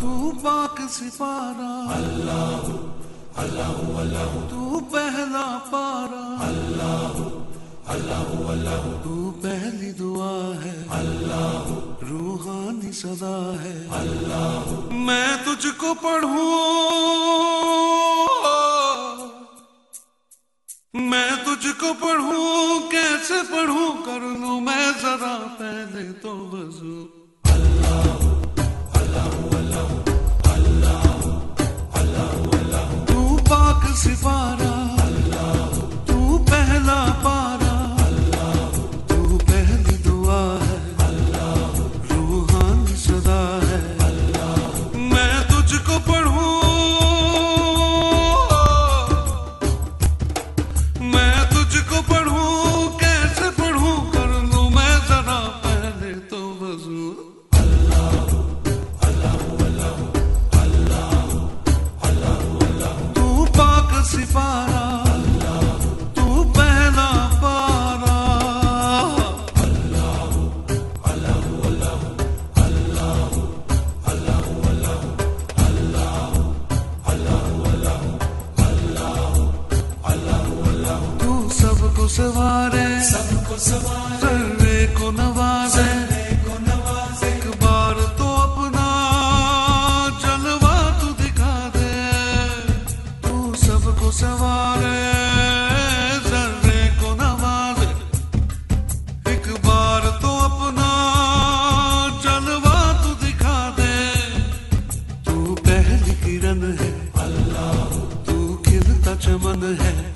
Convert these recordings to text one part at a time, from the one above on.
تو پاک سپارا۔ اللہ اللہ تو پہلا پارا۔ اللہ اللہ تو پہلی دعا ہے۔ اللہ روحانی صدا ہے۔ اللہ میں تجھ کو پڑھوں۔ میں تجھ کو پڑھوں، کیسے پڑھوں؟ کر لوں میں ذرا پہلے تو وضو۔ تو پاک سپارا کو سوارے سب کو سوارے کو نوازے، ایک بار تو اپنا دے۔ کو سوارے نوازے۔ ایک بار تو اپنا جلوہ تو دکھا دے۔ تو کرن ہے، اللہ چمن ہے۔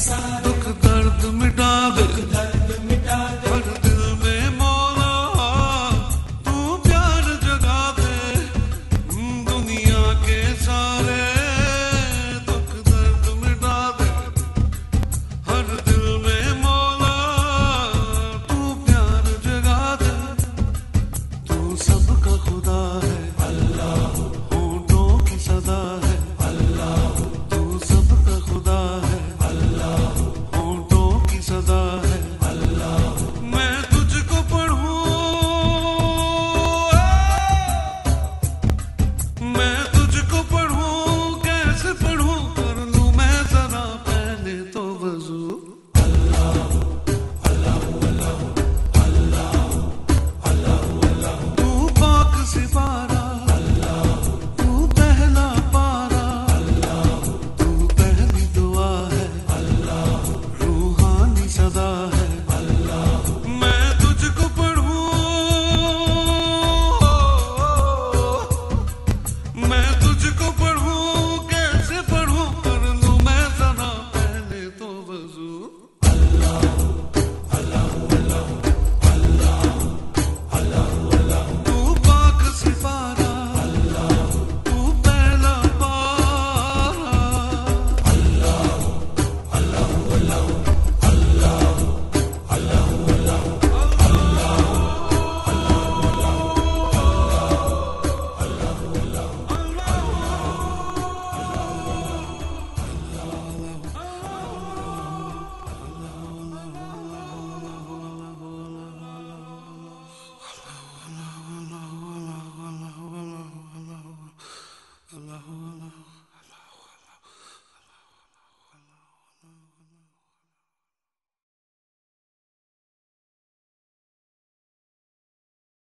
pensar.